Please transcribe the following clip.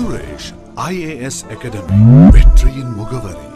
Suresh IAS academy வெற்றியின் முகவரி